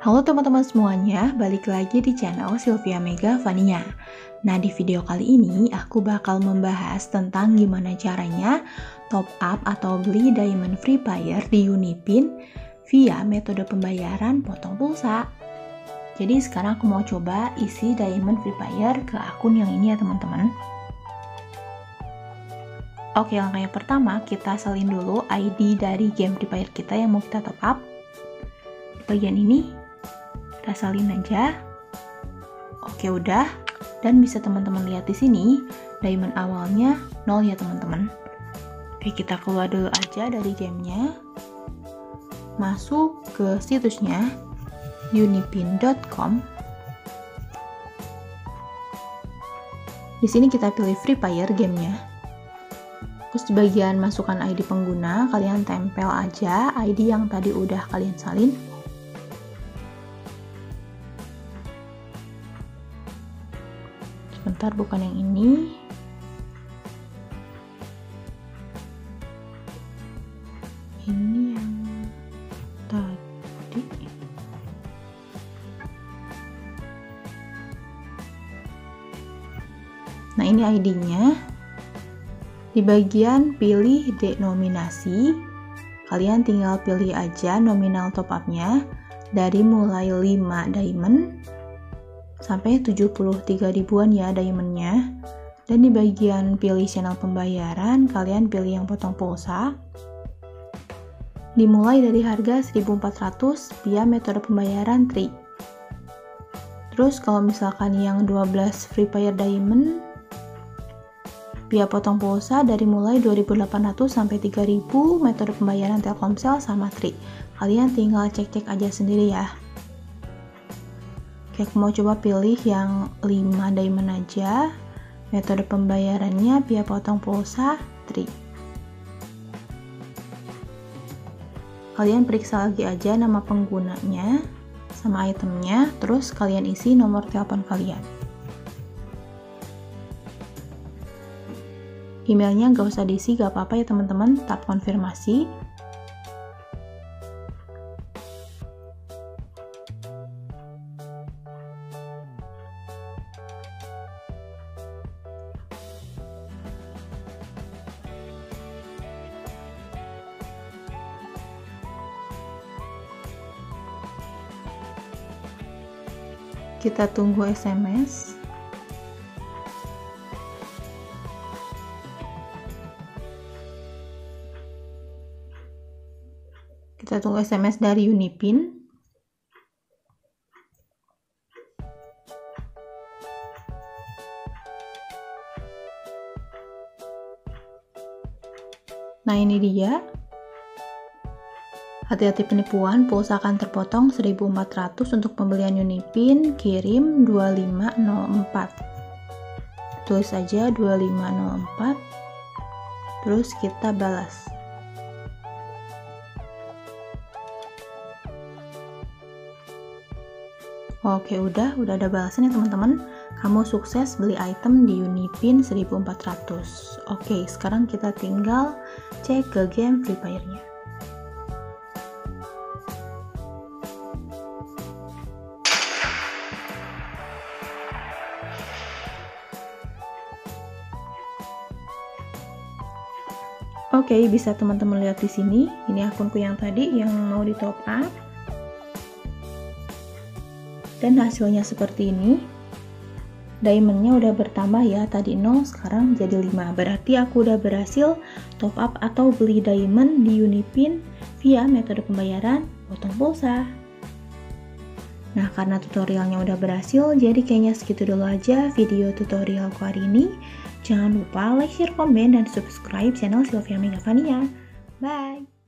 Halo teman-teman semuanya, balik lagi di channel Sylvia Mega Vania. Nah, di video kali ini aku bakal membahas tentang gimana caranya top up atau beli Diamond Free Fire di Unipin via metode pembayaran potong pulsa. Jadi sekarang aku mau coba isi Diamond Free Fire ke akun yang ini ya teman-teman. Oke, langkah yang pertama kita salin dulu ID dari game Free Fire kita yang mau kita top up. bagian ini kita salin aja. Oke udah. Dan bisa teman-teman lihat di sini diamond awalnya 0 ya teman-teman. Oke kita keluar dulu aja dari gamenya. Masuk ke situsnya unipin.com di sini kita pilih Free Fire gamenya. Terus di bagian masukkan ID pengguna kalian tempel aja ID yang tadi udah kalian salin sebentar bukan yang ini. Ini yang tadi. Nah ini ID-nya di bagian pilih denominasi kalian tinggal pilih aja nominal top up-nya. Dari mulai 5 diamond sampai 73 ribuan ya diamondnya. Dan di bagian pilih channel pembayaran kalian pilih yang potong pulsa. Dimulai dari harga 1400 via metode pembayaran tri. Terus kalau misalkan yang 12 free fire diamond via potong pulsa dari mulai 2800 sampai 3000 metode pembayaran Telkomsel sama Tri. Kalian tinggal cek-cek aja sendiri ya aku mau coba pilih yang 5 diamond aja. Metode pembayarannya via potong pulsa Tri. Kalian periksa lagi aja nama penggunanya sama itemnya, terus kalian isi nomor telepon kalian. Emailnya gak usah diisi, gak apa-apa ya teman-teman, tap konfirmasi. Kita tunggu SMS kita tunggu SMS dari Unipin. Nah ini dia Hati-hati penipuan, pulsa akan terpotong 1400 untuk pembelian Unipin, kirim 2504. Tulis saja 2504, terus kita balas. Oke, udah, udah ada balasan ya teman-teman. Kamu sukses beli item di Unipin 1400. Oke, sekarang kita tinggal cek ke game Free Fire-nya. Oke, okay, bisa teman-teman lihat di sini. Ini akunku yang tadi yang mau di top up. Dan hasilnya seperti ini. Diamondnya udah bertambah ya, tadi 0 sekarang jadi 5. Berarti aku udah berhasil top up atau beli diamond di Unipin via metode pembayaran potong pulsa. Nah, karena tutorialnya udah berhasil, jadi kayaknya segitu dulu aja video tutorialku hari ini. Jangan lupa like, share, komen, dan subscribe channel Sylvia Megavania. Bye!